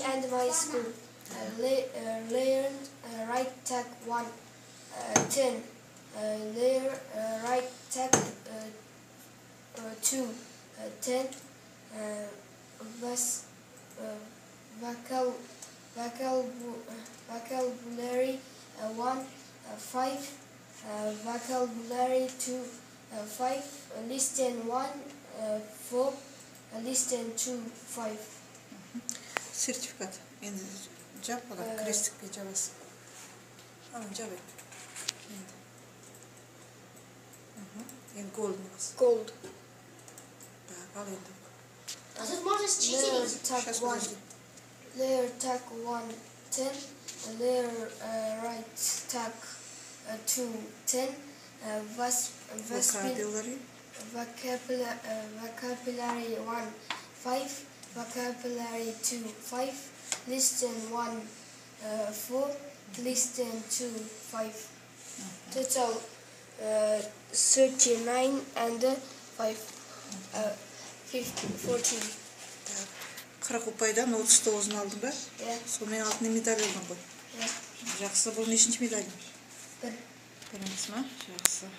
me and my school. Uh, le uh, learn uh, right tag 1, uh, 10. Uh, learn uh, right tag uh, 2, 10. Vas vocal vocal vocabulary 1, 5. vocabulary 2, 5. listen 1, 4. listen 2, 5. Mm-hmm жап ана Э. крестикке жабасың ананы жабайын енді Мгм. енді голдың қыз Gold. так ал енді А тут можно Lear считать. tag сейчас one. подожди Lear tag one. Ten. Lear uh, right tag uh, two. Ten. Uh, vas, vaspin, vocabulary vocabulary, uh, vocabulary one. Five. Vocabulary two. Five. Listen one. Uh, four. Listen two. Five. Total uh, 39 and uh, 5. Uh, 50, 14. так қырық ұпайдан отыз тоғызын алдың ба Yeah. сонымен алтын медаль алдың ғой Yeah. жақсы бұл нешінші медаль Бір. бірінші ма жақсы